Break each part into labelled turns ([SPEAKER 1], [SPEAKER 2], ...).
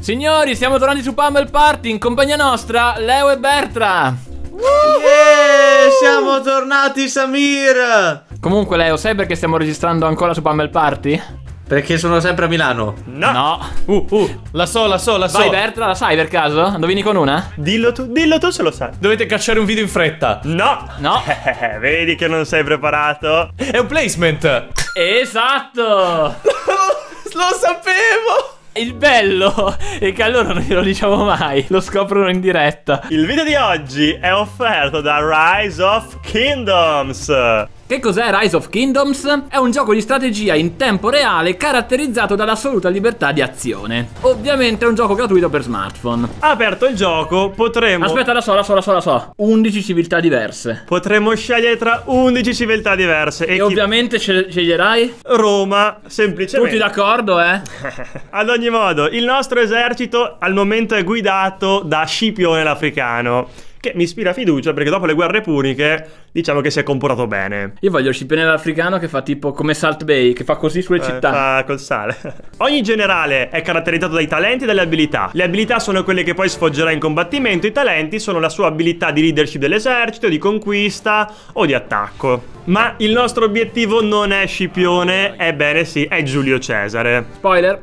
[SPEAKER 1] Signori, siamo tornati su Pummel Party in compagnia nostra, Leo e Bertra.
[SPEAKER 2] Yeah, siamo tornati Samir!
[SPEAKER 1] Comunque, Leo, sai perché stiamo registrando ancora su Pummel Party?
[SPEAKER 2] Perché sono sempre a Milano.
[SPEAKER 1] No.
[SPEAKER 3] Uh, uh, la so, la so, la so.
[SPEAKER 1] Vai, Bertra, la sai per caso? Indovini con una?
[SPEAKER 3] Dillo tu, dillo tu se lo sai. Dovete cacciare un video in fretta. No.
[SPEAKER 1] No.
[SPEAKER 3] Eh, vedi che non sei preparato. È un placement.
[SPEAKER 1] Esatto!
[SPEAKER 3] lo sapevo.
[SPEAKER 1] Il bello è che a loro non glielo diciamo mai, lo scoprono in diretta.
[SPEAKER 3] Il video di oggi è offerto da Rise of Kingdoms.
[SPEAKER 1] Che cos'è Rise of Kingdoms? È un gioco di strategia in tempo reale caratterizzato dall'assoluta libertà di azione. Ovviamente è un gioco gratuito per smartphone.
[SPEAKER 3] Aperto il gioco, potremo
[SPEAKER 1] Aspetta, la so, la so, la so, la so. 11 civiltà diverse.
[SPEAKER 3] potremo scegliere tra 11 civiltà diverse e,
[SPEAKER 1] E
[SPEAKER 3] chi-
[SPEAKER 1] ovviamente sceglierai?
[SPEAKER 3] Roma, semplicemente.
[SPEAKER 1] Tutti d'accordo, eh?
[SPEAKER 3] Ad ogni modo, il nostro esercito al momento è guidato da Scipione l'Africano, che mi ispira fiducia perché dopo le guerre puniche diciamo che si è comportato bene.
[SPEAKER 1] Io voglio il scipione africano che fa tipo come Salt Bay, che fa così sulle
[SPEAKER 3] Eh,
[SPEAKER 1] città.
[SPEAKER 3] fa col sale. Ogni generale è caratterizzato dai talenti e dalle abilità. Le abilità sono quelle che poi sfoggerà in combattimento, i talenti sono la sua abilità di leadership dell'esercito, di conquista o di attacco. Ma il nostro obiettivo non è Scipione, ebbene sì, è Giulio Cesare.
[SPEAKER 1] Spoiler,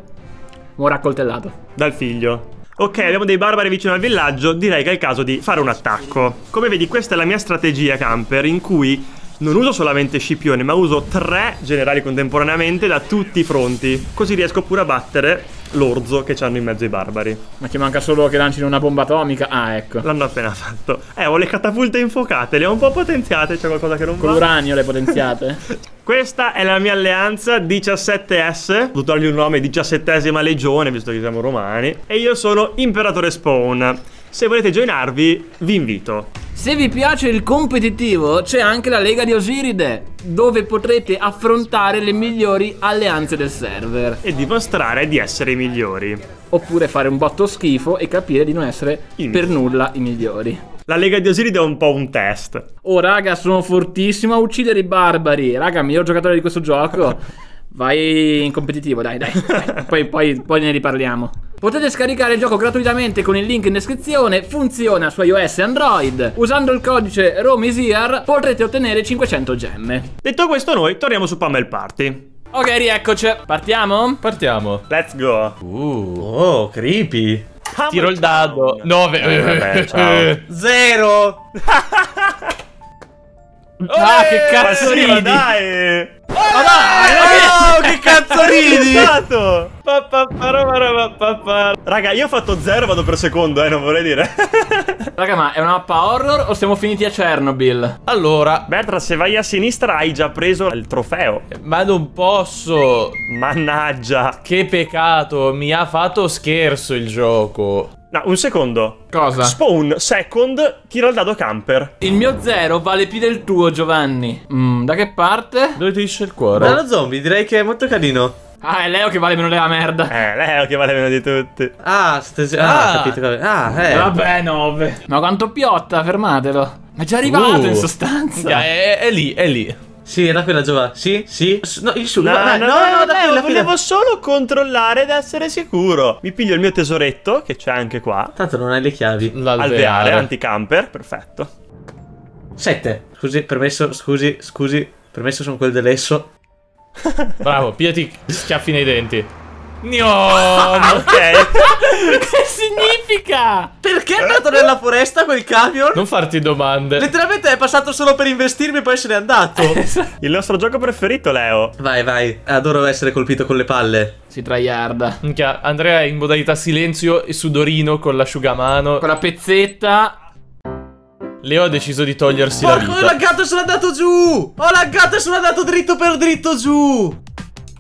[SPEAKER 1] muore accoltellato.
[SPEAKER 3] dal figlio. Ok, abbiamo dei barbari vicino al villaggio, direi che è il caso di fare un attacco. Come vedi, questa è la mia strategia camper in cui non uso solamente Scipione, ma uso tre generali contemporaneamente da tutti i fronti. Così riesco pure a battere l'orzo che hanno in mezzo i barbari.
[SPEAKER 1] Ma ci manca solo che lancino una bomba atomica. Ah, ecco.
[SPEAKER 3] L'hanno appena fatto. Eh, ho le catapulte infuocate, le ho un po' potenziate, c'è qualcosa che non
[SPEAKER 1] Con
[SPEAKER 3] va.
[SPEAKER 1] l'uranio le potenziate.
[SPEAKER 3] Questa è la mia alleanza 17S, ho dargli un nome 17esima legione, visto che siamo romani. E io sono Imperatore Spawn. Se volete joinarvi, vi invito.
[SPEAKER 1] Se vi piace il competitivo, c'è anche la Lega di Osiride, dove potrete affrontare le migliori alleanze del server.
[SPEAKER 3] E dimostrare di essere i migliori.
[SPEAKER 1] Oppure fare un botto schifo e capire di non essere
[SPEAKER 3] I
[SPEAKER 1] per nulla i migliori.
[SPEAKER 3] La Lega di Osiride è un po' un test.
[SPEAKER 1] Oh, raga, sono fortissimo a uccidere i barbari. Raga, miglior giocatore di questo gioco. Vai in competitivo, dai, dai. dai. Poi, poi, poi ne riparliamo. Potete scaricare il gioco gratuitamente con il link in descrizione. Funziona su iOS e Android. Usando il codice ROMISIAR potrete ottenere 500 gemme.
[SPEAKER 3] Detto questo, noi torniamo su Pummel Party.
[SPEAKER 1] Ok, rieccoci. Partiamo?
[SPEAKER 4] Partiamo.
[SPEAKER 3] Let's go.
[SPEAKER 4] Uh.
[SPEAKER 2] Oh, creepy.
[SPEAKER 4] Tiro il dado. 9.
[SPEAKER 3] Eh, vabbè, ciao.
[SPEAKER 2] Zero!
[SPEAKER 1] Ah, che
[SPEAKER 3] Ma
[SPEAKER 1] cazzo
[SPEAKER 3] sì, ma
[SPEAKER 1] ridi?
[SPEAKER 3] dai!
[SPEAKER 2] Oh, che cazzo ridi?
[SPEAKER 3] Raga, io ho fatto zero e vado per secondo, eh, non vorrei dire.
[SPEAKER 1] Raga, ma è una mappa horror o siamo finiti a Chernobyl?
[SPEAKER 4] Allora,
[SPEAKER 3] Bertra, se vai a sinistra hai già preso il trofeo.
[SPEAKER 4] ma non posso.
[SPEAKER 3] Mannaggia.
[SPEAKER 4] Che peccato, mi ha fatto scherzo il gioco.
[SPEAKER 3] No, un secondo.
[SPEAKER 1] Cosa?
[SPEAKER 3] Spawn, second, tira il dado camper.
[SPEAKER 1] Il mio zero vale più del tuo, Giovanni. Mm, da che parte?
[SPEAKER 4] Dove ti dice il cuore?
[SPEAKER 2] Bello zombie, direi che è molto carino.
[SPEAKER 1] Ah, è Leo che vale meno della merda.
[SPEAKER 3] Eh, Leo che vale meno di tutti.
[SPEAKER 2] Ah, stas- ah,
[SPEAKER 4] Ah.
[SPEAKER 2] capito. Ah, eh.
[SPEAKER 1] Vabbè, 9. Ma quanto piotta, fermatelo. Ma è già arrivato
[SPEAKER 4] Uh.
[SPEAKER 1] in sostanza.
[SPEAKER 4] Minchia, È, è lì, è lì.
[SPEAKER 2] Sì, era quella Giova. Sì, sì. No, in su.
[SPEAKER 3] No, no,
[SPEAKER 2] no,
[SPEAKER 3] no,
[SPEAKER 2] no,
[SPEAKER 3] Leo,
[SPEAKER 2] quella,
[SPEAKER 3] volevo solo controllare ed essere sicuro. Mi piglio il mio tesoretto, che c'è anche qua.
[SPEAKER 2] Tanto non hai le chiavi.
[SPEAKER 3] Alveare,
[SPEAKER 4] L'alveare.
[SPEAKER 3] anticamper, perfetto.
[SPEAKER 2] Sette. Scusi, permesso, scusi, scusi. Permesso sono quello dell'esso.
[SPEAKER 4] Bravo, pigliati schiaffi nei denti. Gno!
[SPEAKER 3] Ok.
[SPEAKER 1] che significa?
[SPEAKER 2] Perché è andato nella foresta quel camion?
[SPEAKER 4] Non farti domande.
[SPEAKER 2] Letteralmente è passato solo per investirmi e poi se n'è andato.
[SPEAKER 3] Il nostro gioco preferito, Leo.
[SPEAKER 2] vai, vai. Adoro essere colpito con le palle.
[SPEAKER 1] Si tryharda.
[SPEAKER 4] Minchia, Andrea è in modalità silenzio e sudorino con l'asciugamano.
[SPEAKER 1] Con la pezzetta.
[SPEAKER 4] Leo ha deciso di togliersi la
[SPEAKER 2] Porco, ho
[SPEAKER 4] vita.
[SPEAKER 2] laggato e sono andato giù. Ho laggato e sono andato dritto per dritto giù.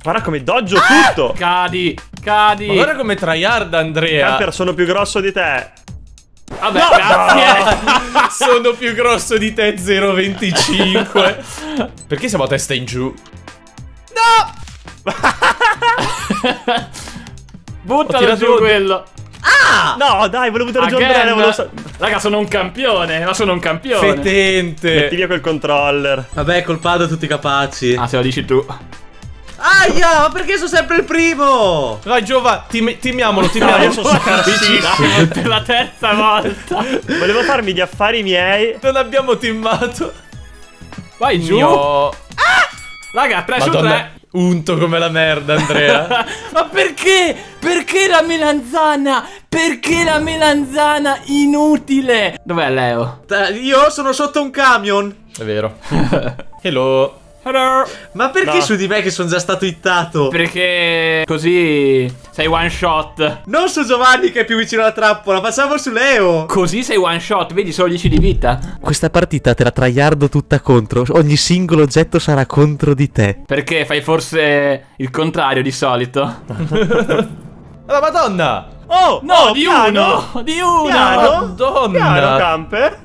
[SPEAKER 3] Guarda come doggio
[SPEAKER 2] Ah!
[SPEAKER 3] tutto.
[SPEAKER 1] Cadi, cadi.
[SPEAKER 4] Ma guarda come tryhard Andrea.
[SPEAKER 3] Camper, sono più grosso di te.
[SPEAKER 1] Vabbè, grazie.
[SPEAKER 4] Sono più grosso di te 0,25. Perché siamo a testa in giù?
[SPEAKER 1] Buttalo
[SPEAKER 4] Ho tirato
[SPEAKER 1] giù quello.
[SPEAKER 3] No, dai, volevo buttare giù Andrea. Volevo sa-
[SPEAKER 1] Raga, sono un campione. Ma sono un campione.
[SPEAKER 4] Fetente.
[SPEAKER 3] Metti via quel controller.
[SPEAKER 2] Vabbè, colpado tutti capaci.
[SPEAKER 1] Ah, se lo dici tu.
[SPEAKER 2] Aia, ma perché sono sempre il primo?
[SPEAKER 4] Vai Giova, tim- timmiamolo,
[SPEAKER 3] No,
[SPEAKER 4] timmiamolo.
[SPEAKER 3] io sono scarsissimo.
[SPEAKER 1] per la terza volta.
[SPEAKER 3] Volevo farmi gli affari miei.
[SPEAKER 4] Non abbiamo timmato.
[SPEAKER 1] Vai giù.
[SPEAKER 4] Mio-
[SPEAKER 1] Raga, 3 su
[SPEAKER 4] Madonna,
[SPEAKER 1] 3.
[SPEAKER 4] unto come la merda, Andrea.
[SPEAKER 1] Ma perché? Perché la melanzana? Perché la melanzana inutile? Dov'è Leo?
[SPEAKER 2] Io sono sotto un camion.
[SPEAKER 4] È vero. Hello.
[SPEAKER 1] Hello.
[SPEAKER 2] Ma perché
[SPEAKER 3] No.
[SPEAKER 2] su di me che sono già stato hittato?
[SPEAKER 1] Perché così sei one shot.
[SPEAKER 2] Non su Giovanni che è più vicino alla trappola, facciamo su Leo.
[SPEAKER 1] Così sei one shot, vedi solo 10 di vita.
[SPEAKER 2] Questa partita te la traiardo tutta contro. Ogni singolo oggetto sarà contro di te.
[SPEAKER 1] Perché fai forse il contrario di solito?
[SPEAKER 4] La madonna.
[SPEAKER 3] Oh,
[SPEAKER 1] No,
[SPEAKER 3] oh,
[SPEAKER 1] di
[SPEAKER 3] piano.
[SPEAKER 1] uno! Di uno!
[SPEAKER 3] Piano.
[SPEAKER 4] Madonna.
[SPEAKER 3] Piano, camper.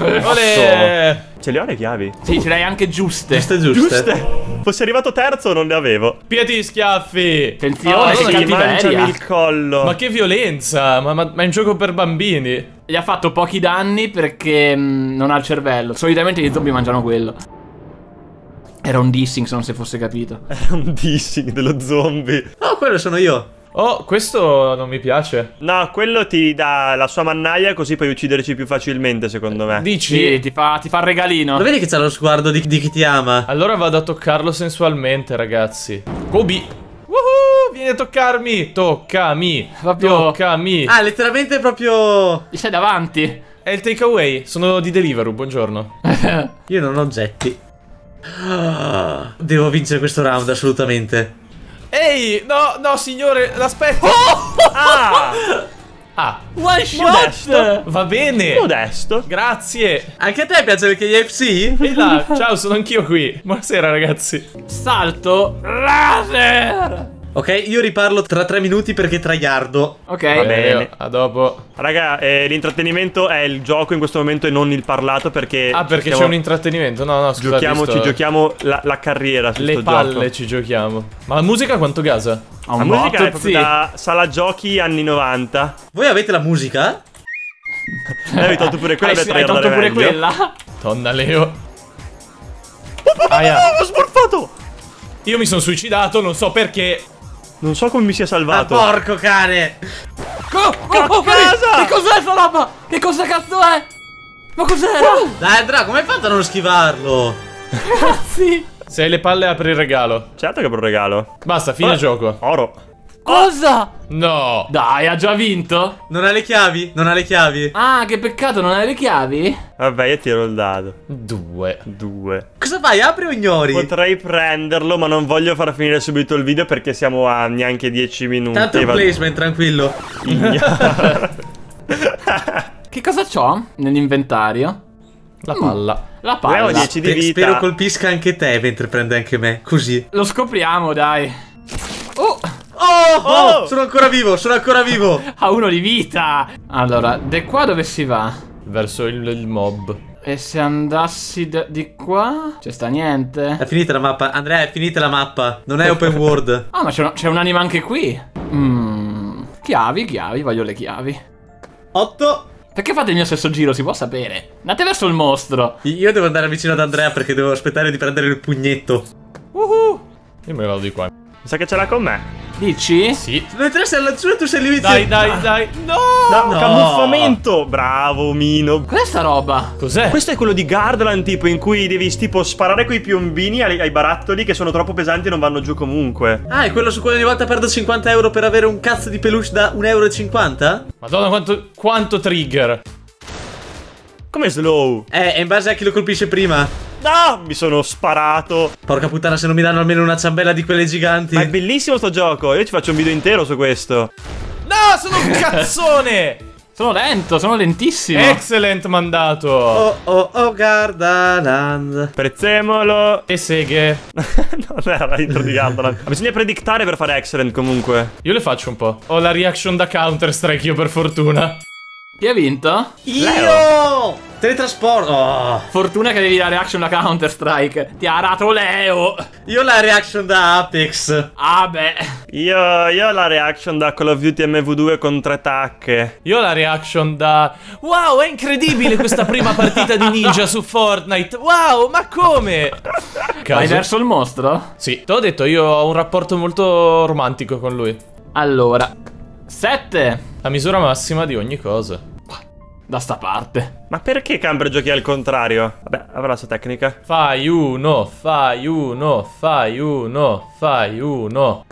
[SPEAKER 4] Ole.
[SPEAKER 3] Ce le ho le chiavi?
[SPEAKER 1] Sì, ce l'hai anche giuste.
[SPEAKER 2] Giuste, giuste.
[SPEAKER 3] Giuste. Fossi arrivato terzo non le avevo.
[SPEAKER 4] Piedi schiaffi.
[SPEAKER 1] Attenzione,
[SPEAKER 4] Ah,
[SPEAKER 1] che cattiveria.
[SPEAKER 3] il collo.
[SPEAKER 4] Ma che violenza. Ma, ma- ma è un gioco per bambini.
[SPEAKER 1] Gli ha fatto pochi danni perché mh, non ha il cervello. Solitamente gli zombie mangiano quello. Era un dissing se non si fosse capito.
[SPEAKER 3] Era un dissing dello zombie.
[SPEAKER 2] Oh, quello sono io.
[SPEAKER 4] Oh, questo non mi piace.
[SPEAKER 3] No, quello ti dà la sua mannaia così puoi ucciderci più facilmente, secondo me.
[SPEAKER 4] Dici?
[SPEAKER 1] Sì, ti fa, ti fa il regalino.
[SPEAKER 2] Lo vedi che c'ha lo sguardo di, di chi ti ama?
[SPEAKER 4] Allora vado a toccarlo sensualmente, ragazzi. Kobe. Woohoo! Vieni a toccarmi. Toccami.
[SPEAKER 1] Proprio-
[SPEAKER 4] Toccami.
[SPEAKER 2] Ah, letteralmente proprio...
[SPEAKER 1] Gli sei davanti.
[SPEAKER 4] È il takeaway. Sono di Deliveroo. Buongiorno.
[SPEAKER 2] Io non ho oggetti. Ah, Devo vincere questo round, assolutamente.
[SPEAKER 4] Ehi, no, no, signore, l'aspetta.
[SPEAKER 3] Ah!
[SPEAKER 4] Ah,
[SPEAKER 1] One shot!
[SPEAKER 3] Modesto.
[SPEAKER 4] va bene.
[SPEAKER 3] Modesto.
[SPEAKER 4] Grazie.
[SPEAKER 2] Anche a te piacciono i KFC?
[SPEAKER 4] E là, ciao, sono anch'io qui. Buonasera, ragazzi.
[SPEAKER 1] Salto laser!
[SPEAKER 2] Ok, io riparlo tra tre minuti perché traiardo.
[SPEAKER 1] Ok.
[SPEAKER 3] Va bene.
[SPEAKER 4] Eh, a dopo.
[SPEAKER 3] Raga, eh, l'intrattenimento è il gioco in questo momento e non il parlato perché...
[SPEAKER 4] Ah, perché c'è un intrattenimento. No, no, scusa.
[SPEAKER 3] Giochiamoci,
[SPEAKER 4] visto-
[SPEAKER 3] giochiamo la, la carriera su
[SPEAKER 4] Le palle
[SPEAKER 3] gioco.
[SPEAKER 4] ci giochiamo. Ma la musica quanto gasa?
[SPEAKER 1] Ha
[SPEAKER 3] La musica
[SPEAKER 1] botto,
[SPEAKER 3] è proprio
[SPEAKER 1] sì.
[SPEAKER 3] da sala giochi anni 90.
[SPEAKER 2] Voi avete la musica?
[SPEAKER 3] E hai tolto pure quella
[SPEAKER 1] Hai, hai tolto pure
[SPEAKER 3] meglio.
[SPEAKER 1] quella?
[SPEAKER 4] Donna Leo. Aia.
[SPEAKER 3] Oh, ho smorfato!
[SPEAKER 4] Io mi sono suicidato, non so perché.
[SPEAKER 3] Non so come mi sia
[SPEAKER 2] Ah,
[SPEAKER 3] salvato.
[SPEAKER 2] porco cane!
[SPEAKER 1] Co- oh, oh,
[SPEAKER 3] casa!
[SPEAKER 1] Che cos'è sta roba? Che cosa cazzo è? Ma cos'era?
[SPEAKER 2] Dai, Andrea, come hai fatto a non schivarlo?
[SPEAKER 1] Cazzi!
[SPEAKER 4] Se hai le palle apri il regalo.
[SPEAKER 3] Certo che è un regalo.
[SPEAKER 4] Basta, fine
[SPEAKER 3] Ah.
[SPEAKER 4] gioco.
[SPEAKER 3] Oro.
[SPEAKER 1] Cosa?
[SPEAKER 4] No.
[SPEAKER 1] Dai, ha già vinto?
[SPEAKER 2] Non ha le chiavi? Non ha le chiavi?
[SPEAKER 1] Ah, che peccato, non hai le chiavi?
[SPEAKER 3] Vabbè, io tiro il dado.
[SPEAKER 4] Due.
[SPEAKER 3] Due.
[SPEAKER 2] Cosa fai? Apri o ignori?
[SPEAKER 3] Potrei prenderlo, ma non voglio far finire subito il video perché siamo a neanche 10 minuti.
[SPEAKER 2] Tanto è
[SPEAKER 3] Va-
[SPEAKER 2] placement, tranquillo.
[SPEAKER 1] Che cosa c'ho nell'inventario?
[SPEAKER 4] La palla.
[SPEAKER 1] La
[SPEAKER 3] Abbiamo
[SPEAKER 1] palla.
[SPEAKER 3] 10 di vita.
[SPEAKER 2] spero colpisca anche te mentre prende anche me. Così.
[SPEAKER 1] Lo scopriamo, dai. Oh,
[SPEAKER 2] Oh, oh,
[SPEAKER 3] Oh!
[SPEAKER 2] sono ancora vivo, sono ancora vivo.
[SPEAKER 1] ha uno di vita. Allora, di qua dove si va?
[SPEAKER 4] Verso il, il mob.
[SPEAKER 1] E se andassi da- di qua? C'è sta niente.
[SPEAKER 2] È finita la mappa. Andrea, è finita la mappa. Non è open world.
[SPEAKER 1] Ah, ma c'è, un- c'è un'anima anche qui. Mmm. Chiavi, chiavi, voglio le chiavi.
[SPEAKER 2] 8.
[SPEAKER 1] Perché fate il mio stesso giro? Si può sapere. Andate verso il mostro.
[SPEAKER 2] Io devo andare vicino ad Andrea perché devo aspettare di prendere il pugnetto.
[SPEAKER 1] Uhu.
[SPEAKER 4] Io me ne vado di qua.
[SPEAKER 3] Mi sa che ce l'ha con me.
[SPEAKER 1] Dici?
[SPEAKER 4] Sì.
[SPEAKER 2] Noi tre siamo laggiù e tu sei lì vicino.
[SPEAKER 4] Dai, dai, dai. No!
[SPEAKER 3] No,
[SPEAKER 2] No.
[SPEAKER 3] camuffamento. Bravo, Mino.
[SPEAKER 1] Cos'è sta roba?
[SPEAKER 4] Cos'è?
[SPEAKER 3] Questo è quello di Gardland, tipo, in cui devi tipo sparare coi piombini ai, ai barattoli che sono troppo pesanti e non vanno giù comunque.
[SPEAKER 2] Ah, è quello su cui ogni volta perdo 50 euro per avere un cazzo di peluche da 1,50 euro?
[SPEAKER 4] Madonna, quanto, quanto trigger.
[SPEAKER 3] Come slow?
[SPEAKER 2] Eh, è in base a chi lo colpisce prima.
[SPEAKER 3] No, mi sono sparato.
[SPEAKER 2] Porca puttana, se non mi danno almeno una ciambella di quelle giganti.
[SPEAKER 3] Ma è bellissimo sto gioco. Io ci faccio un video intero su questo.
[SPEAKER 4] No, sono un cazzone!
[SPEAKER 1] Sono lento, sono lentissimo.
[SPEAKER 4] Excellent mandato.
[SPEAKER 2] Oh, oh, oh, Gardaland.
[SPEAKER 3] Prezzemolo.
[SPEAKER 4] E seghe.
[SPEAKER 3] non era l'intro di Gardland. Ma bisogna predictare per fare excellent comunque.
[SPEAKER 4] Io le faccio un po'. Ho la reaction da Counter Strike io per fortuna.
[SPEAKER 1] Chi ha vinto?
[SPEAKER 2] Io! Teletrasporto. Oh.
[SPEAKER 1] Fortuna che avevi la reaction da Counter Strike. Ti ha arato Leo.
[SPEAKER 2] Io ho la reaction da Apex.
[SPEAKER 1] Ah beh.
[SPEAKER 3] Io, io ho la reaction da Call of Duty MV2 con tre tacche.
[SPEAKER 4] Io ho la reaction da Wow, è incredibile questa prima partita di ninja su Fortnite. Wow, ma come?
[SPEAKER 1] Vai
[SPEAKER 4] Caso?
[SPEAKER 1] verso il mostro?
[SPEAKER 4] Sì, te l'ho detto, io ho un rapporto molto romantico con lui.
[SPEAKER 1] Allora. 7.
[SPEAKER 4] La misura massima di ogni cosa.
[SPEAKER 1] Da sta parte.
[SPEAKER 3] Ma perché Camper giochi al contrario? Vabbè, avrà la sua tecnica.
[SPEAKER 4] Fai uno, fai uno, fai uno, fai uno.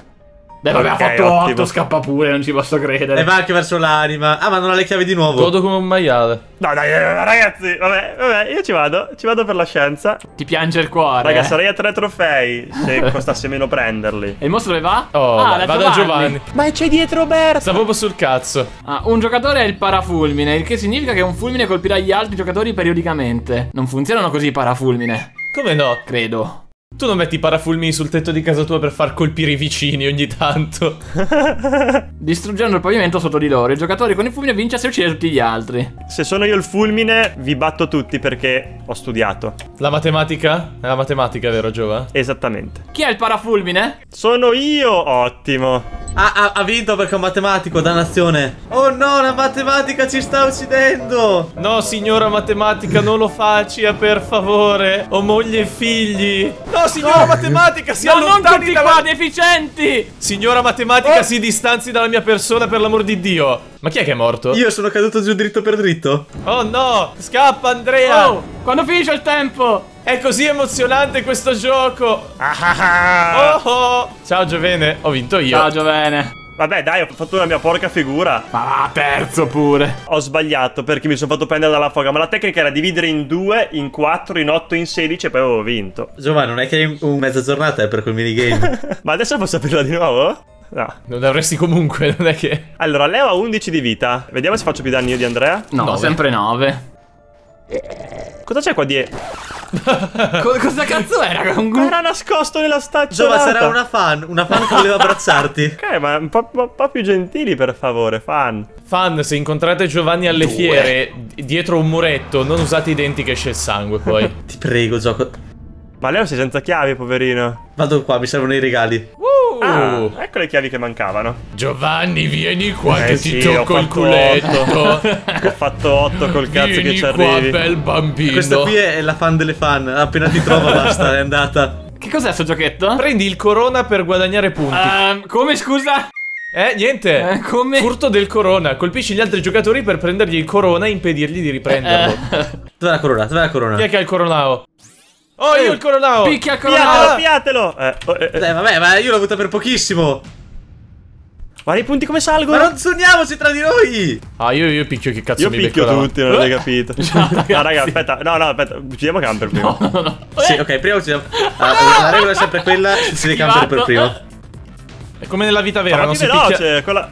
[SPEAKER 1] Beh, vabbè, ha
[SPEAKER 3] Ok,
[SPEAKER 1] fatto
[SPEAKER 3] ottimo.
[SPEAKER 1] 8, scappa pure, non ci posso credere.
[SPEAKER 2] E va anche verso l'anima. Ah, ma non ha le chiavi di nuovo.
[SPEAKER 4] Godo come un maiale.
[SPEAKER 3] No, dai, eh, ragazzi, vabbè, vabbè, io ci vado. Ci vado per la scienza.
[SPEAKER 1] Ti piange il cuore.
[SPEAKER 3] Raga,
[SPEAKER 1] eh.
[SPEAKER 3] sarei a tre trofei se costasse meno prenderli.
[SPEAKER 1] E il mostro dove va?
[SPEAKER 4] Oh,
[SPEAKER 1] ah,
[SPEAKER 4] vai,
[SPEAKER 1] da
[SPEAKER 4] vado a Giovanni.
[SPEAKER 3] Ma c'è dietro Bert!
[SPEAKER 4] Sta proprio sul cazzo.
[SPEAKER 1] Ah, un giocatore è il parafulmine, il che significa che un fulmine colpirà gli altri giocatori periodicamente. Non funzionano così i parafulmine,
[SPEAKER 4] Come no?
[SPEAKER 1] credo.
[SPEAKER 4] Tu non metti i parafulmini sul tetto di casa tua per far colpire i vicini ogni tanto.
[SPEAKER 1] Distruggendo il pavimento sotto di loro, il giocatore con il fulmine vince se uccide tutti gli altri.
[SPEAKER 3] Se sono io il fulmine, vi batto tutti perché ho studiato.
[SPEAKER 4] La matematica? È la matematica, vero Giova?
[SPEAKER 3] Esattamente.
[SPEAKER 1] Chi è il parafulmine?
[SPEAKER 3] Sono io, ottimo.
[SPEAKER 2] Ah, ha, ha vinto perché è un matematico, dannazione. Oh no, la matematica ci sta uccidendo.
[SPEAKER 4] No, signora matematica, non lo faccia, per favore. Ho moglie e figli. No, signora matematica, si
[SPEAKER 1] No, non
[SPEAKER 4] allontani
[SPEAKER 1] tutti
[SPEAKER 4] dalla...
[SPEAKER 1] qua, deficienti!
[SPEAKER 4] Signora matematica, si distanzi dalla mia persona, per l'amor di Dio. Ma chi è che è morto?
[SPEAKER 2] Io sono caduto giù dritto per dritto.
[SPEAKER 4] Oh no, scappa Andrea.
[SPEAKER 1] Oh, quando finisce il tempo?
[SPEAKER 4] È così emozionante questo gioco.
[SPEAKER 3] Ah, ah, ah.
[SPEAKER 4] Oh oh. Ciao Giovene, ho vinto io.
[SPEAKER 1] Ciao Giovene.
[SPEAKER 3] Vabbè, dai, ho fatto una mia porca figura.
[SPEAKER 1] Ma va, terzo pure.
[SPEAKER 3] Ho sbagliato perché mi sono fatto prendere dalla foga. Ma la tecnica era dividere in due, in quattro, in otto, in sedici e poi avevo vinto.
[SPEAKER 2] Giovanni, non è che hai un mezza giornata è per quel minigame.
[SPEAKER 3] Ma adesso posso aprirla di nuovo? No.
[SPEAKER 4] Non avresti comunque, non è che...
[SPEAKER 3] Allora, Leo ha 11 di vita. Vediamo se faccio più danni io di Andrea.
[SPEAKER 1] No,
[SPEAKER 4] Nove.
[SPEAKER 1] sempre 9.
[SPEAKER 3] Cosa c'è qua dietro?
[SPEAKER 1] cosa cazzo era? Un?
[SPEAKER 3] Era nascosto nella staccia.
[SPEAKER 2] Giova, sarà una fan, una fan che voleva abbracciarti.
[SPEAKER 3] Ok, ma un po', un po' più gentili, per favore, fan.
[SPEAKER 4] Fan, se incontrate Giovanni alle fiere, di- dietro un muretto, non usate i denti che esce il sangue poi.
[SPEAKER 2] Ti prego, gioco.
[SPEAKER 3] Ma Leo sei senza chiavi, poverino.
[SPEAKER 2] Vado qua, mi servono i regali.
[SPEAKER 3] Ah,
[SPEAKER 4] Uh,
[SPEAKER 3] ecco le chiavi che mancavano.
[SPEAKER 4] Giovanni, vieni qua
[SPEAKER 3] Eh
[SPEAKER 4] che
[SPEAKER 3] sì,
[SPEAKER 4] ti tocco il culetto.
[SPEAKER 3] Ho fatto 8 col cazzo
[SPEAKER 4] vieni
[SPEAKER 3] che ci
[SPEAKER 4] qua,
[SPEAKER 3] arrivi.
[SPEAKER 4] bel bambino.
[SPEAKER 2] Questa qui è la fan delle fan. Appena ti trova, basta, è andata.
[SPEAKER 1] Che cos'è sto giochetto?
[SPEAKER 4] Prendi il corona per guadagnare punti.
[SPEAKER 1] Ehm, come scusa?
[SPEAKER 4] eh, niente.
[SPEAKER 1] Eh, come?
[SPEAKER 4] Furto del corona. Colpisci gli altri giocatori per prendergli il corona e impedirgli di riprenderlo.
[SPEAKER 1] Eh,
[SPEAKER 2] Dov'è la corona? Dov'è la corona?
[SPEAKER 4] Chi è che ha il coronao? Oh, io il coronao!
[SPEAKER 1] picchia il
[SPEAKER 3] Piatelo,
[SPEAKER 1] coronao.
[SPEAKER 3] piatelo! Eh, oh, eh, eh.
[SPEAKER 2] Eh, vabbè, ma io l'ho avuta per pochissimo.
[SPEAKER 3] Guarda i punti come
[SPEAKER 2] Ma
[SPEAKER 3] salgono.
[SPEAKER 2] non sogniamoci tra di noi.
[SPEAKER 4] Ah, io, io picchio che cazzo
[SPEAKER 3] Io
[SPEAKER 4] mi
[SPEAKER 3] picchio
[SPEAKER 4] becco
[SPEAKER 3] tutti, non avete capito.
[SPEAKER 1] Ciao,
[SPEAKER 3] No, raga, aspetta. No, no, aspetta. Uccidiamo Camper prima.
[SPEAKER 1] No, no, no.
[SPEAKER 2] Sì,
[SPEAKER 1] Eh,
[SPEAKER 2] ok, prima uccidiamo. Ah, la regola è sempre quella: si uccide camper per primo.
[SPEAKER 4] È come nella vita vera,
[SPEAKER 3] Ma
[SPEAKER 4] non si
[SPEAKER 3] veloce,
[SPEAKER 4] picchia...
[SPEAKER 3] con la-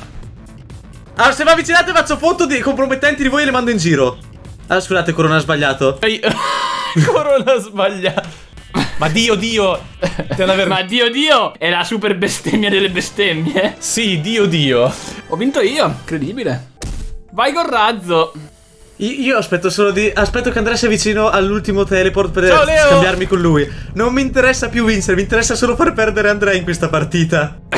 [SPEAKER 2] Ah, se vi avvicinate faccio foto di compromettenti di voi e le mando in giro. Ah, scusate, corona ha sbagliato.
[SPEAKER 4] Ehi, corona sbagliato. Ma Dio, Dio. Te la ver-
[SPEAKER 1] Ma Dio Dio, è la super bestemmia delle bestemmie.
[SPEAKER 4] Sì, Dio, Dio.
[SPEAKER 1] Ho vinto io, incredibile. Vai col razzo.
[SPEAKER 2] Io, aspetto solo di. Aspetto che Andrea sia vicino all'ultimo teleport per
[SPEAKER 4] Ciao,
[SPEAKER 2] scambiarmi con lui. Non mi interessa più vincere, mi interessa solo far perdere Andrea in questa partita.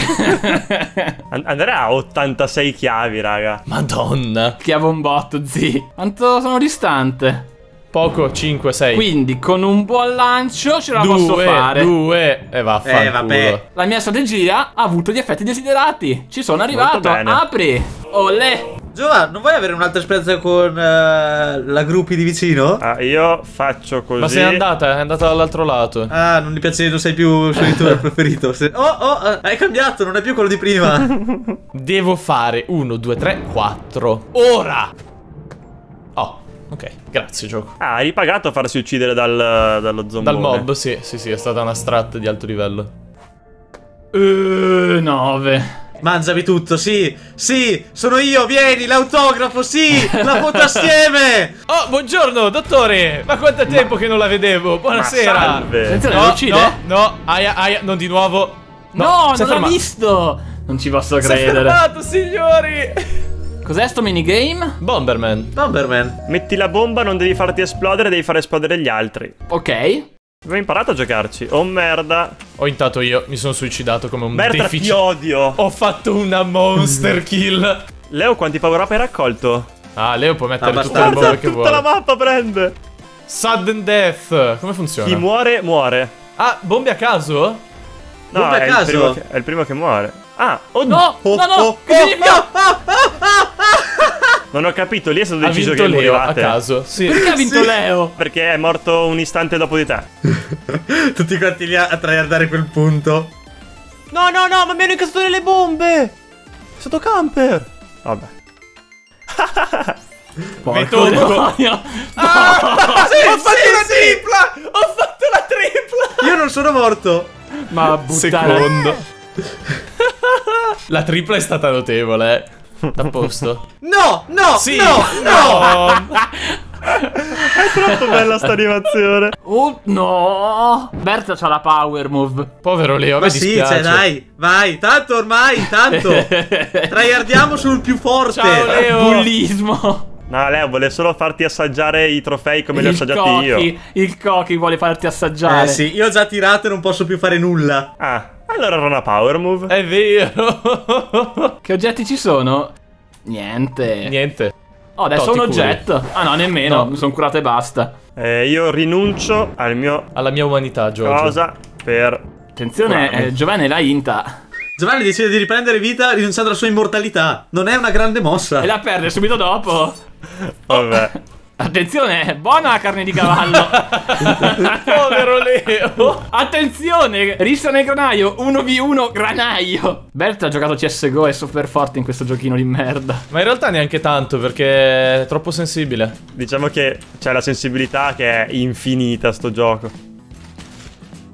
[SPEAKER 3] An- Andrea ha 86 chiavi, raga.
[SPEAKER 4] Madonna.
[SPEAKER 1] Chiavo un botto, zi. Quanto sono distante?
[SPEAKER 4] Poco, 5, 6.
[SPEAKER 1] Quindi con un buon lancio ce la posso
[SPEAKER 4] due,
[SPEAKER 1] fare.
[SPEAKER 4] due. E vaffanculo.
[SPEAKER 2] Eh, vabbè.
[SPEAKER 1] La mia strategia ha avuto gli effetti desiderati. Ci sono arrivato. Apri. Olè.
[SPEAKER 2] Giova, non vuoi avere un'altra esperienza con eh, la gruppi di vicino?
[SPEAKER 3] Ah, io faccio così.
[SPEAKER 4] Ma sei andata, è andata dall'altro lato.
[SPEAKER 2] Ah, non gli piace, non sei più il editore preferito. Se- Oh, oh, eh, hai cambiato, non è più quello di prima.
[SPEAKER 4] Devo fare 1, 2, 3, 4. Ora! Ok, grazie gioco.
[SPEAKER 3] Ah, hai ripagato a farsi uccidere dal, dallo zombone.
[SPEAKER 4] Dal mob, sì, sì, sì, è stata una strat di alto livello.
[SPEAKER 1] Uh, 9.
[SPEAKER 2] Mangiami tutto, sì, sì, sono io, vieni, l'autografo, sì, la foto assieme.
[SPEAKER 4] Oh, buongiorno, dottore! Ma quanto è tempo che non la vedevo? Buonasera!
[SPEAKER 3] salve.
[SPEAKER 1] Attenzione,
[SPEAKER 4] No,
[SPEAKER 1] lo uccide?
[SPEAKER 4] no, no, aia, aia, non di nuovo.
[SPEAKER 1] No,
[SPEAKER 4] è
[SPEAKER 1] non l'ho visto. Non ci posso
[SPEAKER 4] Si è
[SPEAKER 1] credere.
[SPEAKER 4] fermato, signori!
[SPEAKER 1] Cos'è sto minigame?
[SPEAKER 4] Bomberman.
[SPEAKER 2] Bomberman.
[SPEAKER 3] Metti la bomba, non devi farti esplodere, devi far esplodere gli altri.
[SPEAKER 1] Ok.
[SPEAKER 3] Abbiamo imparato a giocarci. Oh merda.
[SPEAKER 4] Ho intanto io, mi sono suicidato come un
[SPEAKER 3] Bertra, ti
[SPEAKER 4] deficit.
[SPEAKER 3] odio.
[SPEAKER 4] Ho fatto una monster kill.
[SPEAKER 3] Leo, quanti power up hai raccolto?
[SPEAKER 4] Ah, Leo può mettere tutte le
[SPEAKER 2] Abbastanza.
[SPEAKER 4] bombe che
[SPEAKER 3] Tutta la
[SPEAKER 4] vuole.
[SPEAKER 3] mappa prende.
[SPEAKER 4] Sudden death. Come funziona?
[SPEAKER 3] Chi muore, muore.
[SPEAKER 4] ah, bombe a caso?
[SPEAKER 3] No,
[SPEAKER 2] Bomba a
[SPEAKER 3] è, Il
[SPEAKER 2] caso?
[SPEAKER 3] primo che, è il primo che muore. Ah, oh
[SPEAKER 1] No,
[SPEAKER 2] Oh,
[SPEAKER 1] no, no.
[SPEAKER 2] oh,
[SPEAKER 1] che
[SPEAKER 2] oh,
[SPEAKER 1] significa?
[SPEAKER 3] Non ho capito, lì è stato
[SPEAKER 4] Ha
[SPEAKER 3] deciso
[SPEAKER 4] vinto
[SPEAKER 3] che
[SPEAKER 4] Leo a
[SPEAKER 3] morivate.
[SPEAKER 4] caso. Sì.
[SPEAKER 1] Perché ha vinto
[SPEAKER 2] Sì.
[SPEAKER 1] Leo?
[SPEAKER 3] Perché è morto un istante dopo di te.
[SPEAKER 2] Tutti quanti lì a, a tryhardare quel punto.
[SPEAKER 3] No, no, no, ma mi hanno incastrato le bombe. È stato camper. Vabbè.
[SPEAKER 1] Porco demonio.
[SPEAKER 4] Ah, ho fatto
[SPEAKER 2] sì,
[SPEAKER 4] la
[SPEAKER 2] sì.
[SPEAKER 4] tripla! Ho fatto la tripla!
[SPEAKER 2] Io non sono morto.
[SPEAKER 1] Ma buttare.
[SPEAKER 4] Secondo. la tripla è stata notevole, eh. A posto.
[SPEAKER 2] No, no,
[SPEAKER 4] Sì!
[SPEAKER 2] no, no.
[SPEAKER 3] Troppo bella sta animazione.
[SPEAKER 1] Oh no. Berta c'ha la power move.
[SPEAKER 4] Povero Leo,
[SPEAKER 2] Ma sì,
[SPEAKER 4] dispiace.
[SPEAKER 2] cioè dai, vai, tanto ormai, tanto. Tryhardiamo sul più forte.
[SPEAKER 4] Ciao, Leo.
[SPEAKER 1] Bullismo.
[SPEAKER 3] No, Leo vuole solo farti assaggiare i trofei come li ho assaggiati
[SPEAKER 1] Cochi,
[SPEAKER 3] io.
[SPEAKER 1] il Cochi vuole farti assaggiare.
[SPEAKER 2] Eh sì, io ho già tirato e non posso più fare nulla.
[SPEAKER 3] Ah, allora era una power move.
[SPEAKER 4] È vero.
[SPEAKER 1] Che oggetti ci sono? Niente.
[SPEAKER 4] Niente.
[SPEAKER 1] Oh, adesso ho un
[SPEAKER 4] ti curi.
[SPEAKER 1] oggetto. Ah no, nemmeno.
[SPEAKER 4] No.
[SPEAKER 1] Mi sono curato e basta.
[SPEAKER 3] Eh, io rinuncio al mio
[SPEAKER 4] Alla mia umanità, Giorgio.
[SPEAKER 3] cosa per...
[SPEAKER 1] Attenzione, eh, Giovanni l'ha inta.
[SPEAKER 2] Giovanni decide di riprendere vita rinunciando alla sua immortalità. Non è una grande mossa.
[SPEAKER 1] E la perde subito dopo.
[SPEAKER 3] Vabbè.
[SPEAKER 1] Attenzione, buona la carne di cavallo.
[SPEAKER 4] Povero Leo.
[SPEAKER 1] Attenzione, rissa nel granaio, 1v1 granaio. Bert ha giocato CSGO e è super forte in questo giochino di merda.
[SPEAKER 4] Ma in realtà neanche tanto perché è troppo sensibile.
[SPEAKER 3] Diciamo che c'è la sensibilità che è infinita sto gioco.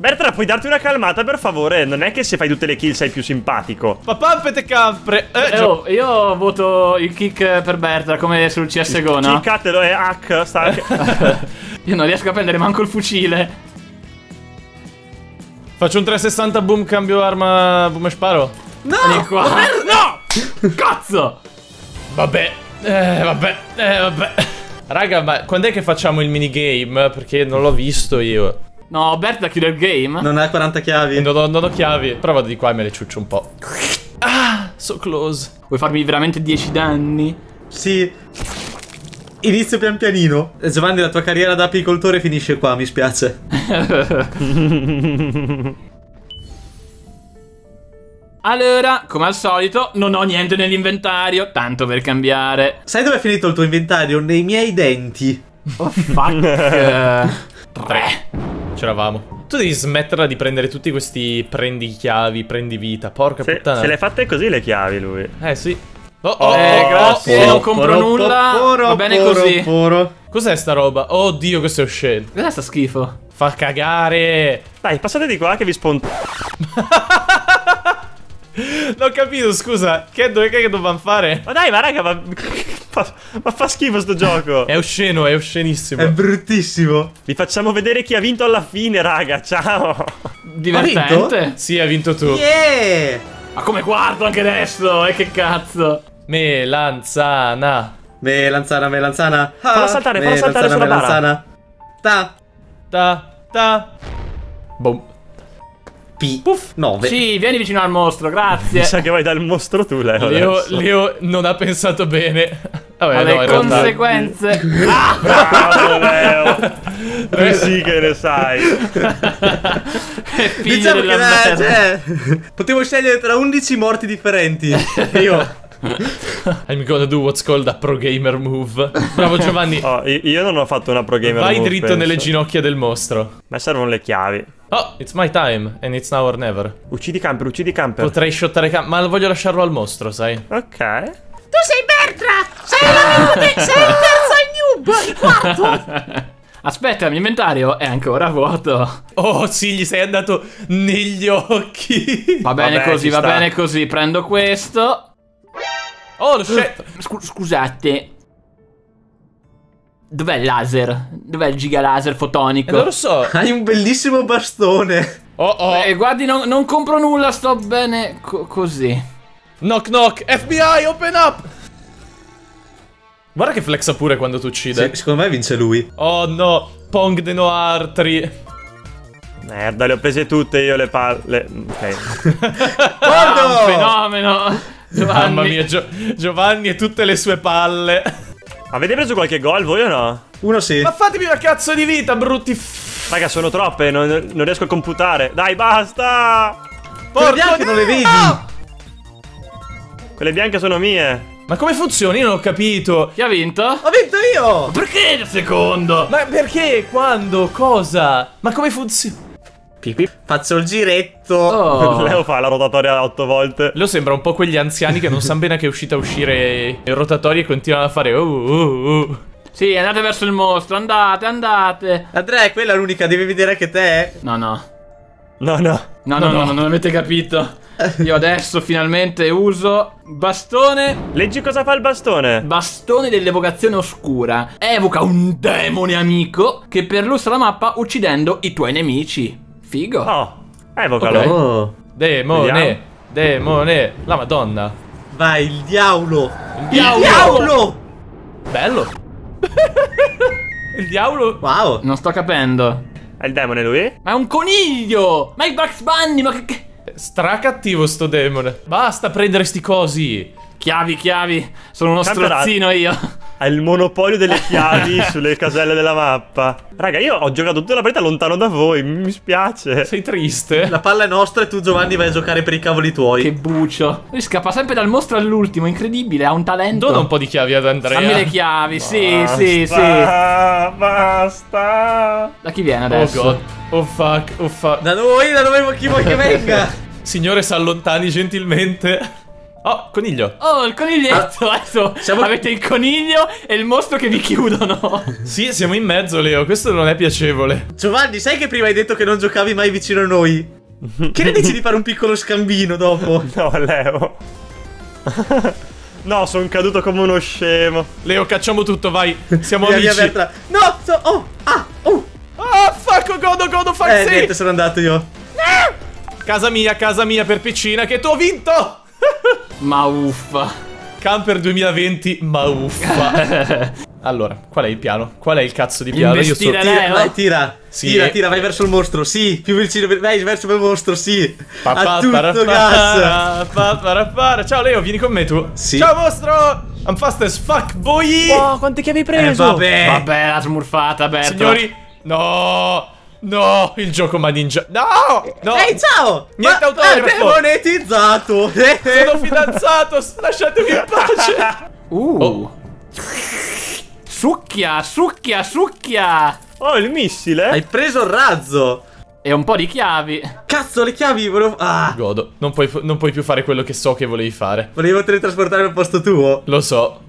[SPEAKER 3] Bertra, puoi darti una calmata per favore? Non è che se fai tutte le kill sei più simpatico.
[SPEAKER 4] Papà pete capre. Eh,
[SPEAKER 1] Eh,
[SPEAKER 4] Gio-
[SPEAKER 1] oh, io voto il kick per Berta come sul CSGO, no?
[SPEAKER 3] Ciccatelo è hack, sta...
[SPEAKER 1] Io non riesco a prendere manco il fucile.
[SPEAKER 4] Faccio un 360 boom, cambio arma, boom e sparo.
[SPEAKER 1] Vieni
[SPEAKER 2] No!
[SPEAKER 1] qua. No! Cazzo!
[SPEAKER 4] Vabbè. Eh, vabbè. Eh, vabbè. Raga, ma quando è che facciamo il minigame? Perché non l'ho visto io.
[SPEAKER 1] No, Berta chiude il game.
[SPEAKER 2] Non ha 40
[SPEAKER 4] E
[SPEAKER 2] chiavi.
[SPEAKER 4] non ho, non ho chiavi. Però vado di qua e me le ciuccio un po'. Ah, so close.
[SPEAKER 1] Vuoi farmi veramente 10 danni?
[SPEAKER 2] Sì. Inizio pian pianino. Giovanni, la tua carriera da apicoltore finisce qua, mi spiace.
[SPEAKER 1] Allora, come al solito, non ho niente nell'inventario, tanto per cambiare.
[SPEAKER 2] Sai dove è finito il tuo inventario? Nei miei denti.
[SPEAKER 1] Oh fuck. Tre.
[SPEAKER 4] C'eravamo. Tu devi smetterla di prendere tutti questi prendi chiavi, prendi vita. Porca
[SPEAKER 3] Se,
[SPEAKER 4] puttana.
[SPEAKER 3] se le fatte così le chiavi lui.
[SPEAKER 4] Eh sì. Oh, oh,
[SPEAKER 1] Eh, grazie,
[SPEAKER 4] oh,
[SPEAKER 1] non
[SPEAKER 4] oh.
[SPEAKER 1] compro nulla. Va bene così.
[SPEAKER 2] Poro.
[SPEAKER 4] Cos'è sta roba? Oh dio, questo è osceno.
[SPEAKER 1] Cos'è sta schifo?
[SPEAKER 4] Fa cagare.
[SPEAKER 3] Dai, passate di qua che vi spont...
[SPEAKER 4] Non ho capito, scusa. Che, dove che dobbiamo fare?
[SPEAKER 3] Ma dai, ma raga, ma... fa, ma fa schifo sto gioco.
[SPEAKER 4] È osceno, è oscenissimo.
[SPEAKER 2] È bruttissimo.
[SPEAKER 3] Vi facciamo vedere chi ha vinto alla fine, raga. Ciao.
[SPEAKER 1] Divertente?
[SPEAKER 4] Sì, hai vinto tu.
[SPEAKER 2] Yeah!
[SPEAKER 1] Ma come quarto anche adesso? E che cazzo?
[SPEAKER 4] Melanzana.
[SPEAKER 2] Melanzana, melanzana. Ah,
[SPEAKER 3] Falla saltare, falla saltare sulla bara.
[SPEAKER 2] melanzana. Ta.
[SPEAKER 4] Ta, ta. Boom.
[SPEAKER 2] P. Puff. 9.
[SPEAKER 1] Sì, vieni vicino al mostro,
[SPEAKER 3] Mi
[SPEAKER 1] grazie.
[SPEAKER 3] sa che vai dal mostro tu, Leo.
[SPEAKER 4] Leo. Leo non ha pensato bene. Vabbè,
[SPEAKER 1] Alle
[SPEAKER 4] no,
[SPEAKER 1] conseguenze. Ah!
[SPEAKER 3] Bravo, Leo. Tu sì che ne sai.
[SPEAKER 2] Diciamo che cioè, potevo scegliere tra 11 morti differenti. Io.
[SPEAKER 4] I'm gonna do what's called a pro gamer move. Bravo Giovanni.
[SPEAKER 3] Oh, io non ho fatto una pro gamer
[SPEAKER 4] Vai
[SPEAKER 3] move,
[SPEAKER 4] dritto
[SPEAKER 3] penso.
[SPEAKER 4] nelle ginocchia del mostro.
[SPEAKER 3] A me servono le chiavi.
[SPEAKER 4] Oh, it's my time. And it's now or never.
[SPEAKER 3] Uccidi camper, uccidi camper.
[SPEAKER 4] Potrei shottare cam- ma voglio lasciarlo al mostro, sai?
[SPEAKER 3] Ok.
[SPEAKER 5] Tu sei Bertra! Sei la nude! Sei il terzo noob! Il quarto!
[SPEAKER 1] Aspetta, il mio inventario è ancora vuoto.
[SPEAKER 4] Oh, sì, gli sei andato negli occhi.
[SPEAKER 1] Va bene
[SPEAKER 3] Vabbè,
[SPEAKER 1] così, va
[SPEAKER 3] sta.
[SPEAKER 1] bene così. Prendo questo.
[SPEAKER 4] Oh, lo shit.
[SPEAKER 1] Scu- scusate. Dov'è il laser? Dov'è il giga laser
[SPEAKER 4] Eh,
[SPEAKER 1] fotonico?
[SPEAKER 4] non lo so.
[SPEAKER 2] Hai un bellissimo bastone.
[SPEAKER 4] Oh, oh.
[SPEAKER 1] Eh, guardi, non, non compro nulla, sto bene co- così.
[SPEAKER 4] Knock knock. FBI, open up. Guarda che flexa pure quando ti uccide.
[SPEAKER 2] Sì, secondo me vince lui.
[SPEAKER 4] Oh no, Pong de Noir 3.
[SPEAKER 3] Merda, le ho prese tutte io le palle. Ok.
[SPEAKER 1] Ah, un fenomeno. Giovanni.
[SPEAKER 4] Mamma mia, Gio- Giovanni e tutte le sue palle.
[SPEAKER 3] Avete preso qualche gol voi o no?
[SPEAKER 2] Uno sì.
[SPEAKER 4] Ma fatemi una cazzo di vita, brutti f...
[SPEAKER 3] Raga, sono troppe, non, non riesco a computare. Dai, basta!
[SPEAKER 2] Quelle bianche non le vedi.
[SPEAKER 3] Quelle bianche sono mie.
[SPEAKER 4] Ma come funziona? Io non ho capito.
[SPEAKER 1] Chi ha vinto?
[SPEAKER 2] Ho vinto io.
[SPEAKER 1] Perché il secondo?
[SPEAKER 4] Ma perché? Quando? Cosa? Ma come funziona?
[SPEAKER 2] Pipi. Faccio il giretto.
[SPEAKER 1] Oh.
[SPEAKER 3] Leo fa la rotatoria otto volte.
[SPEAKER 4] Lo sembra un po' quegli anziani che non sanno bene che è uscita a uscire il rotatorio e continuano a fare uh, uh, uh.
[SPEAKER 1] Sì, andate verso il mostro, andate, andate.
[SPEAKER 2] Andrea, quella è l'unica, devi vedere che te.
[SPEAKER 1] No, no.
[SPEAKER 3] No, no.
[SPEAKER 1] No, no, no, no, non avete capito. Io adesso finalmente uso bastone.
[SPEAKER 3] Leggi cosa fa il bastone.
[SPEAKER 1] Bastone dell'evocazione oscura. Evoca un demone amico che perlusa la mappa uccidendo i tuoi nemici. Figo.
[SPEAKER 3] Oh, evocalo.
[SPEAKER 4] Ok.
[SPEAKER 2] Oh.
[SPEAKER 4] Demone,
[SPEAKER 3] Vediamo.
[SPEAKER 4] demone, la madonna.
[SPEAKER 2] Vai, il diavolo. Il
[SPEAKER 1] diavolo.
[SPEAKER 2] diavolo.
[SPEAKER 4] Bello. il diavolo.
[SPEAKER 2] Wow.
[SPEAKER 1] Non sto capendo.
[SPEAKER 3] È il demone lui?
[SPEAKER 1] Ma è un coniglio! Ma è Bugs Bunny, ma che... che...
[SPEAKER 4] Stracattivo sto demone. Basta prendere sti cosi.
[SPEAKER 1] Chiavi, chiavi. Sono uno
[SPEAKER 3] Campionato.
[SPEAKER 1] strozzino io.
[SPEAKER 3] Ha il monopolio delle chiavi sulle caselle della mappa. Raga, io ho giocato tutta la partita lontano da voi. Mi spiace.
[SPEAKER 4] Sei triste?
[SPEAKER 2] La palla è nostra e tu Giovanni vai a giocare per i cavoli tuoi.
[SPEAKER 1] Che bucio. Lui scappa sempre dal mostro all'ultimo, incredibile, ha un talento.
[SPEAKER 4] Dona un po' di chiavi ad Andrea.
[SPEAKER 1] Dammi le chiavi, sì,
[SPEAKER 3] Basta,
[SPEAKER 1] sì, sì.
[SPEAKER 3] Basta.
[SPEAKER 1] Da chi viene
[SPEAKER 4] Oh
[SPEAKER 1] adesso?
[SPEAKER 4] god. Oh fuck, oh fuck.
[SPEAKER 2] Da noi, da dove chi vuoi che venga?
[SPEAKER 4] Signore, s'allontani gentilmente. Oh, coniglio.
[SPEAKER 1] Oh, il coniglietto! Adesso
[SPEAKER 2] siamo-
[SPEAKER 1] avete il coniglio e il mostro che vi chiudono.
[SPEAKER 4] Sì, siamo in mezzo, Leo. Questo non è piacevole.
[SPEAKER 2] Giovanni, sai che prima hai detto che non giocavi mai vicino a noi? Che ne dici di fare un piccolo scambino dopo?
[SPEAKER 3] No, Leo. no, sono caduto come uno scemo.
[SPEAKER 4] Leo, cacciamo tutto, vai. Siamo
[SPEAKER 2] Via, via,
[SPEAKER 4] amici.
[SPEAKER 2] Bertra. No, so- oh, ah, oh.
[SPEAKER 4] Ah, fuck, oh god, oh god, oh fuck,
[SPEAKER 2] Eh,
[SPEAKER 4] sì.
[SPEAKER 2] niente, sono andato io.
[SPEAKER 4] Casa mia, casa mia per piccina, che tu ho vinto.
[SPEAKER 1] Ma uffa.
[SPEAKER 4] Camper 2020, ma uffa. allora, qual è il piano? Qual è il cazzo di piano? Io so...
[SPEAKER 2] Tira, vai, tira.
[SPEAKER 4] Sì,
[SPEAKER 2] tira,
[SPEAKER 4] eh.
[SPEAKER 2] tira, vai verso il mostro. Sì, più vicino, vai verso il mostro, sì.
[SPEAKER 4] Pa, pa,
[SPEAKER 2] A tutto
[SPEAKER 4] para,
[SPEAKER 2] gas.
[SPEAKER 4] pa, para, para. Ciao Leo, vieni con me tu.
[SPEAKER 2] Sì.
[SPEAKER 4] Ciao mostro! I'm fast as fuck, boy!
[SPEAKER 3] Oh, quante chiavi hai
[SPEAKER 2] Eh,
[SPEAKER 3] preso?
[SPEAKER 2] vabbè.
[SPEAKER 1] Vabbè, la smurfata, Berto.
[SPEAKER 4] Signori, no! No, il gioco ma ninja. No! No!
[SPEAKER 2] Ehi, ciao!
[SPEAKER 4] Niente
[SPEAKER 2] Ma-
[SPEAKER 4] autografo.
[SPEAKER 2] È monetizzato!
[SPEAKER 4] Sono fidanzato, lasciatemi in pace!
[SPEAKER 1] Uh.
[SPEAKER 4] Oh.
[SPEAKER 1] Succhia, succhia, succhia.
[SPEAKER 3] Oh, il missile?
[SPEAKER 2] Hai preso il razzo!
[SPEAKER 1] E un po' di chiavi.
[SPEAKER 2] Cazzo, le chiavi volevo... Ah!
[SPEAKER 4] Godo, non puoi, non puoi più fare quello che so che volevi fare.
[SPEAKER 2] Volevo teletrasportare al posto tuo.
[SPEAKER 4] Lo so.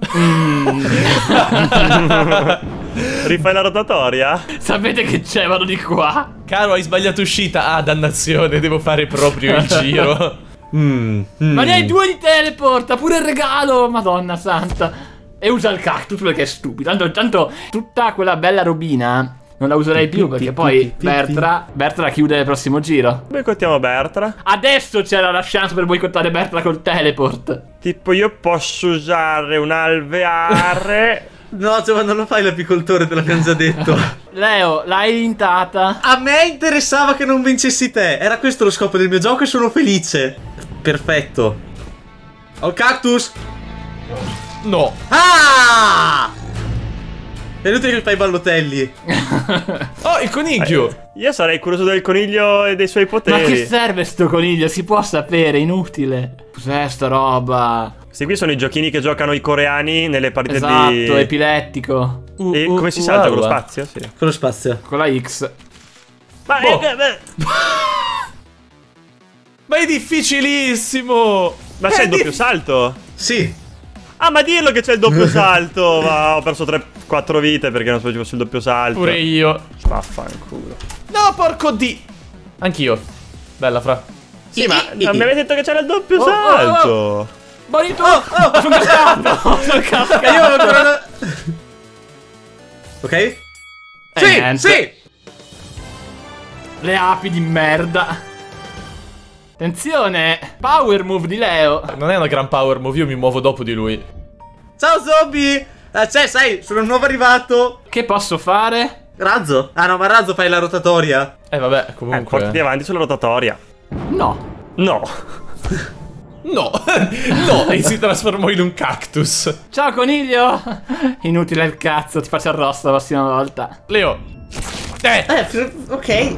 [SPEAKER 3] Rifai la rotatoria?
[SPEAKER 1] Sapete che c'è, vado di qua.
[SPEAKER 4] Caro, hai sbagliato uscita. Ah, dannazione, devo fare proprio il giro.
[SPEAKER 2] Mm.
[SPEAKER 1] Ma ne hai due di teleport, ha pure il regalo, madonna santa. E usa il cactus perché è stupido. Tanto, tanto tutta quella bella robina non la userei più perché poi Bertra, Bertra la chiude il prossimo giro.
[SPEAKER 3] Boicottiamo Bertra.
[SPEAKER 1] Adesso c'era la chance per boicottare Bertra col teleport.
[SPEAKER 3] Tipo, io posso usare un alveare.
[SPEAKER 2] No, Giovanni, non lo fai l'apicoltore, te l'abbiamo già detto.
[SPEAKER 1] Leo, l'hai intata.
[SPEAKER 2] A me interessava che non vincessi te. Era questo lo scopo del mio gioco e sono felice. Perfetto. Ho il cactus.
[SPEAKER 4] No.
[SPEAKER 2] Ah! È inutile che fai i ballotelli.
[SPEAKER 4] Oh, il coniglio.
[SPEAKER 3] Io sarei curioso del coniglio e dei suoi
[SPEAKER 1] Ma
[SPEAKER 3] poteri.
[SPEAKER 1] che serve sto coniglio? Si può sapere, inutile. Cos'è sta roba?
[SPEAKER 3] Questi qui sono i giochini che giocano i coreani nelle partite
[SPEAKER 1] Esatto,
[SPEAKER 3] di...
[SPEAKER 1] epilettico.
[SPEAKER 4] Uh,
[SPEAKER 3] E
[SPEAKER 4] uh,
[SPEAKER 3] come si
[SPEAKER 4] uh,
[SPEAKER 3] salta con lo
[SPEAKER 4] guarda.
[SPEAKER 3] spazio? Sì.
[SPEAKER 2] Con lo spazio.
[SPEAKER 1] Con la X.
[SPEAKER 3] Ma
[SPEAKER 4] Boh.
[SPEAKER 3] eh, beh,
[SPEAKER 4] Ma è difficilissimo.
[SPEAKER 3] ma c'è il doppio salto?
[SPEAKER 2] Sì.
[SPEAKER 3] Ah, ma dirlo che c'è il doppio salto! Ma ho perso 3-4 vite perché non so se ci fosse il doppio salto.
[SPEAKER 4] Pure io.
[SPEAKER 3] Vaffanculo.
[SPEAKER 4] No, porco di. Anch'io. Bella, fra.
[SPEAKER 3] Sì, ma non mi avete detto che c'era il doppio
[SPEAKER 1] Oh, oh, oh. Bonito! Oh, sono cascato! sono cascato!
[SPEAKER 2] Io ho ancora. Ok?
[SPEAKER 1] Eh,
[SPEAKER 2] sì,
[SPEAKER 1] niente.
[SPEAKER 2] sì!
[SPEAKER 1] Le api di merda. Attenzione! Power move di Leo.
[SPEAKER 4] Non è una gran power move, io mi muovo dopo di lui.
[SPEAKER 2] Ciao zombie! Eh, cioè, sai, sono un nuovo arrivato.
[SPEAKER 1] Che posso fare?
[SPEAKER 2] Razzo? Ah no, ma Razzo fai la rotatoria.
[SPEAKER 4] Eh vabbè,
[SPEAKER 3] Eh,
[SPEAKER 4] comunque.
[SPEAKER 3] portati avanti sulla rotatoria.
[SPEAKER 1] No.
[SPEAKER 3] No.
[SPEAKER 4] No, no, e si trasformò in un cactus.
[SPEAKER 1] Ciao coniglio! Inutile il cazzo, ti faccio arrosto la prossima volta.
[SPEAKER 4] Leo. Eh,
[SPEAKER 2] Eh, ok.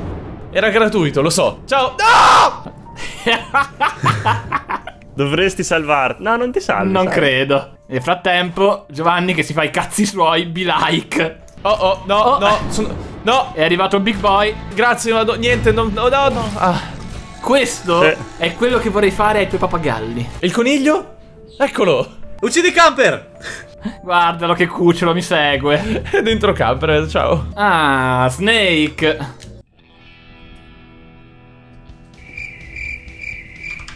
[SPEAKER 4] era gratuito, lo so. Ciao. No!
[SPEAKER 3] Dovresti salvarti. No, non ti salvi.
[SPEAKER 1] non
[SPEAKER 3] sai.
[SPEAKER 1] credo. Nel frattempo, Giovanni che si fa i cazzi suoi, be like.
[SPEAKER 4] Oh, oh, no,
[SPEAKER 1] Oh.
[SPEAKER 4] no, sono... No,
[SPEAKER 1] È arrivato il Big Boy.
[SPEAKER 4] grazie, ma do- niente, no, no, no, no. Ah.
[SPEAKER 1] Questo
[SPEAKER 3] Eh.
[SPEAKER 1] è quello che vorrei fare ai tuoi pappagalli.
[SPEAKER 4] E il coniglio? Eccolo.
[SPEAKER 2] Uccidi camper!
[SPEAKER 1] Guardalo che cucciolo mi segue.
[SPEAKER 4] È dentro camper, ciao.
[SPEAKER 1] Ah, Snake.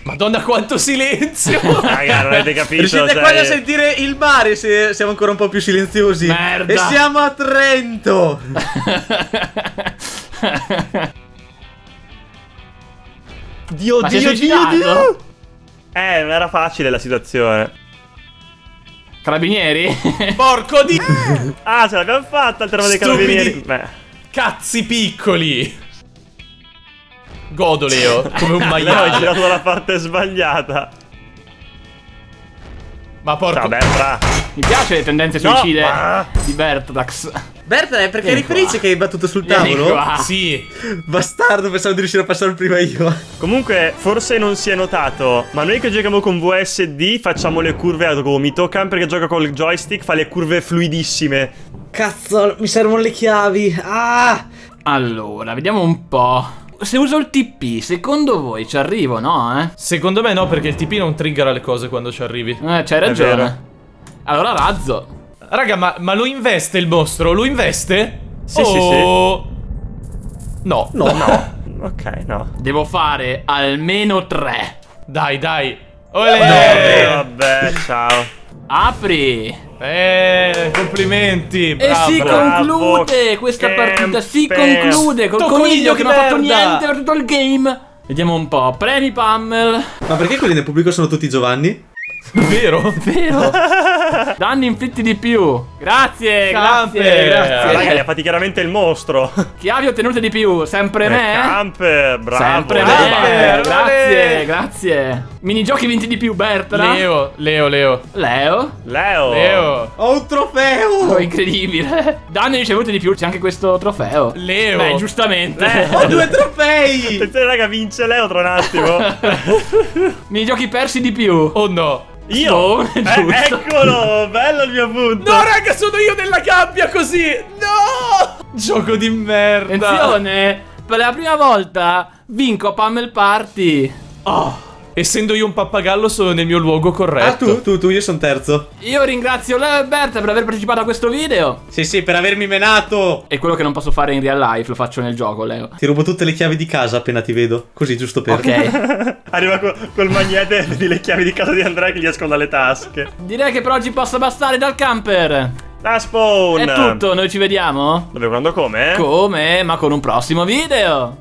[SPEAKER 4] Madonna quanto silenzio.
[SPEAKER 3] Raga, non avete capito.
[SPEAKER 2] Riuscite
[SPEAKER 3] cioè-
[SPEAKER 2] quasi a sentire il mare se siamo ancora un po' più silenziosi.
[SPEAKER 1] Merda.
[SPEAKER 2] E siamo a Trento!
[SPEAKER 3] Dio,
[SPEAKER 1] Ma
[SPEAKER 3] Dio, Dio? Dio. Eh, non era facile la situazione.
[SPEAKER 1] Carabinieri?
[SPEAKER 4] Porco di...
[SPEAKER 3] Ah, ce l'abbiamo fatta il treno dei carabinieri. Beh.
[SPEAKER 4] Cazzi piccoli. Godo, Leo, come un
[SPEAKER 3] No, hai
[SPEAKER 4] maiale.
[SPEAKER 3] girato dalla parte sbagliata.
[SPEAKER 4] Ma porco...
[SPEAKER 3] Vabbè, fra.
[SPEAKER 1] Mi piace le tendenze
[SPEAKER 3] No,
[SPEAKER 1] suicide
[SPEAKER 3] ah.
[SPEAKER 1] di Bertrax.
[SPEAKER 2] Berta, è perché eri
[SPEAKER 1] Vieni
[SPEAKER 2] felice
[SPEAKER 1] qua.
[SPEAKER 2] che hai battuto sul tavolo?
[SPEAKER 4] Sì.
[SPEAKER 2] Bastardo, pensavo di riuscire a passare prima io.
[SPEAKER 3] Comunque, forse non si è notato, ma noi che giochiamo con VSD facciamo le curve a gomito. Camper che gioca col joystick fa le curve fluidissime.
[SPEAKER 2] Cazzo, mi servono le chiavi. Ah!
[SPEAKER 1] Allora, vediamo un po'. Se uso il TP, secondo voi ci arrivo, no? Eh,
[SPEAKER 4] Secondo me no, perché il TP non triggera le cose quando ci arrivi.
[SPEAKER 1] eh c'hai ragione. Allora razzo.
[SPEAKER 4] Raga, ma, ma lo investe il mostro? Lo investe?
[SPEAKER 3] Sì, sì,
[SPEAKER 4] Oh. No.
[SPEAKER 2] No,
[SPEAKER 3] No. ok, no.
[SPEAKER 1] Devo fare almeno tre.
[SPEAKER 4] Dai, dai. Olè.
[SPEAKER 3] vabbè, ciao.
[SPEAKER 1] Apri.
[SPEAKER 4] Eh, complimenti.
[SPEAKER 1] E
[SPEAKER 4] Bravo.
[SPEAKER 1] si
[SPEAKER 3] bravo,
[SPEAKER 1] conclude questa partita. Si conclude col coniglio
[SPEAKER 4] coniglio
[SPEAKER 1] che non ha fatto niente per tutto il game. Vediamo un po'. Premi Pummel.
[SPEAKER 2] Ma perché quelli nel pubblico sono tutti Giovanni?
[SPEAKER 4] Vero?
[SPEAKER 1] Vero? Danni inflitti di più. Grazie,
[SPEAKER 4] Camper.
[SPEAKER 1] grazie,
[SPEAKER 3] Ah, raga, li
[SPEAKER 1] grazie.
[SPEAKER 3] ha fatti chiaramente il mostro.
[SPEAKER 1] Chiavi ottenute di più. Sempre me?
[SPEAKER 3] Camper, bravo.
[SPEAKER 1] Sempre
[SPEAKER 3] bravo.
[SPEAKER 1] me.
[SPEAKER 4] Camper,
[SPEAKER 1] Grazie, grazie. Minigiochi vinti di più, Bertra.
[SPEAKER 4] Leo, Leo, Leo.
[SPEAKER 1] Leo.
[SPEAKER 3] Leo.
[SPEAKER 4] Leo.
[SPEAKER 2] Ho un trofeo!
[SPEAKER 1] Oh, incredibile. Danni ricevuti di più. C'è anche questo trofeo.
[SPEAKER 4] Leo.
[SPEAKER 1] Beh, giustamente.
[SPEAKER 3] Leo.
[SPEAKER 2] Ho due trofei!
[SPEAKER 3] Attenzione, raga, vince Leo tra un attimo.
[SPEAKER 1] Minigiochi persi di più.
[SPEAKER 4] Oh no.
[SPEAKER 3] Io. Eh, eccolo, bello il mio punto.
[SPEAKER 4] No, raga, sono io nella gabbia così. No. Gioco di merda.
[SPEAKER 1] Attenzione. Per la prima volta vinco Pummel Party.
[SPEAKER 4] Oh. Essendo io un pappagallo sono nel mio luogo
[SPEAKER 2] Ah,
[SPEAKER 4] corretto.
[SPEAKER 2] tu, tu, tu, io sono terzo.
[SPEAKER 1] Io ringrazio Leo e Berta per aver partecipato a questo video.
[SPEAKER 2] Sì, sì, per avermi menato.
[SPEAKER 1] E quello che non posso fare in real life lo faccio nel gioco, Leo.
[SPEAKER 2] Ti rubo tutte le chiavi di casa appena ti vedo. Così, giusto per.
[SPEAKER 1] Ok.
[SPEAKER 3] Arriva co- col magnete e vedi le chiavi di casa di Andrea che gli escono dalle tasche.
[SPEAKER 1] Direi che per oggi possa bastare dal camper.
[SPEAKER 3] Da spawn.
[SPEAKER 1] È tutto, noi ci vediamo?
[SPEAKER 3] Dove, quando, come?
[SPEAKER 1] Come? Ma con un prossimo video.